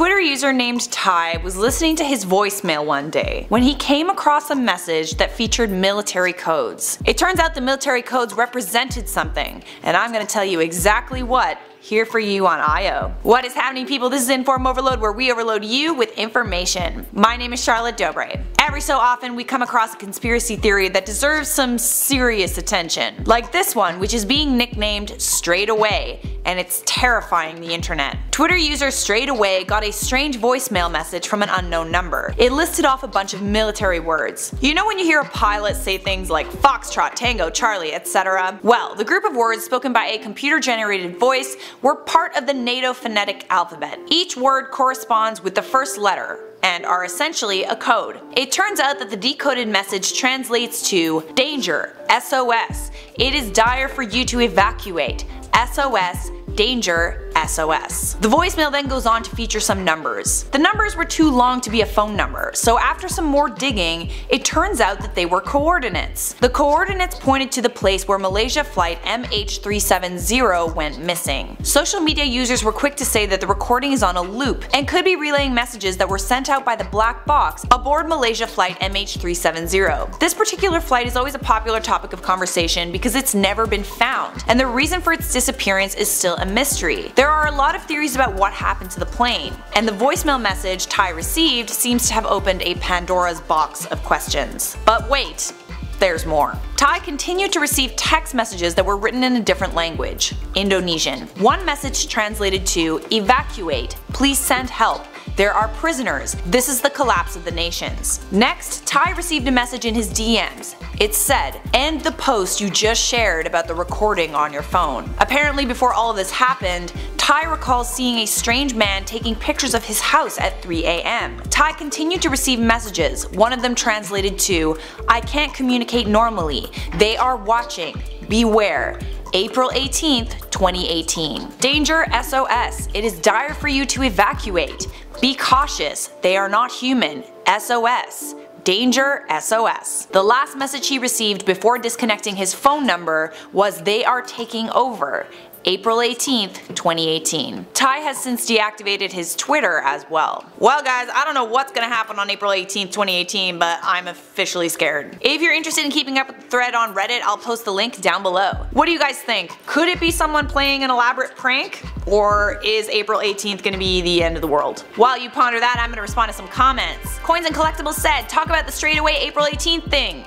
Twitter user named Ty was listening to his voicemail one day when he came across a message that featured military codes. It turns out the military codes represented something, and I'm gonna tell you exactly what here for you on IO. What is happening people? This is Inform Overload where we overload you with information. My name is Charlotte Dobre. Every so often we come across a conspiracy theory that deserves some serious attention. Like this one which is being nicknamed Strayed Away and it's terrifying the internet. Twitter user Strayed Away got a strange voicemail message from an unknown number. It listed off a bunch of military words. You know when you hear a pilot say things like Foxtrot, Tango, Charlie, etc? Well, the group of words spoken by a computer generated voice were part of the NATO phonetic alphabet. Each word corresponds with the first letter, and are essentially a code. It turns out that the decoded message translates to Danger, SOS. It is dire for you to evacuate. SOS, danger, SOS. The voicemail then goes on to feature some numbers. The numbers were too long to be a phone number, so after some more digging, it turns out that they were coordinates. The coordinates pointed to the place where Malaysia flight MH370 went missing. Social media users were quick to say that the recording is on a loop and could be relaying messages that were sent out by the black box aboard Malaysia flight MH370. This particular flight is always a popular topic of conversation because it's never been found, and the reason for its disappearance is still a mystery. There are a lot of theories about what happened to the plane, and the voicemail message Ty received seems to have opened a Pandora's box of questions. But wait, there's more. Ty continued to receive text messages that were written in a different language, Indonesian. One message translated to evacuate, please send help, there are prisoners. This is the collapse of the nations. Next, Ty received a message in his DMs. It said, end the post you just shared about the recording on your phone. Apparently before all of this happened, Ty recalls seeing a strange man taking pictures of his house at 3am. Ty continued to receive messages, one of them translated to, I can't communicate normally, they are watching, beware. April 18th, 2018. Danger SOS. It is dire for you to evacuate. Be cautious, they are not human. SOS. Danger SOS. The last message he received before disconnecting his phone number was they are taking over. April 18th, 2018. Ty has since deactivated his Twitter as well. Well guys, I don't know what's gonna happen on April 18th, 2018, but I'm officially scared. If you're interested in keeping up with the thread on Reddit, I'll post the link down below. What do you guys think? Could it be someone playing an elaborate prank? Or is April 18th gonna be the end of the world? While you ponder that, I'm gonna respond to some comments. Coins and Collectibles said, talk about the strayedaway April 18th thing.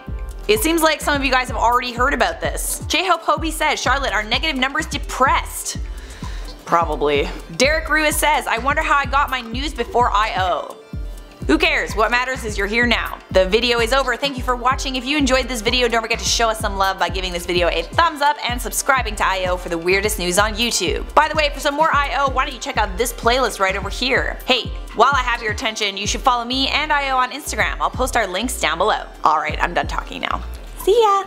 It seems like some of you guys have already heard about this. J-Hope Hobie says, Charlotte, are negative numbers depressed? Probably. Derek Ruiz says, I wonder how I got my news before I.O. Who cares? What matters is you're here now. The video is over. Thank you for watching. If you enjoyed this video, don't forget to show us some love by giving this video a thumbs up and subscribing to IO for the weirdest news on YouTube. By the way, for some more IO, why don't you check out this playlist right over here. Hey, while I have your attention, you should follow me and IO on Instagram. I'll post our links down below. Alright, I'm done talking now. See ya!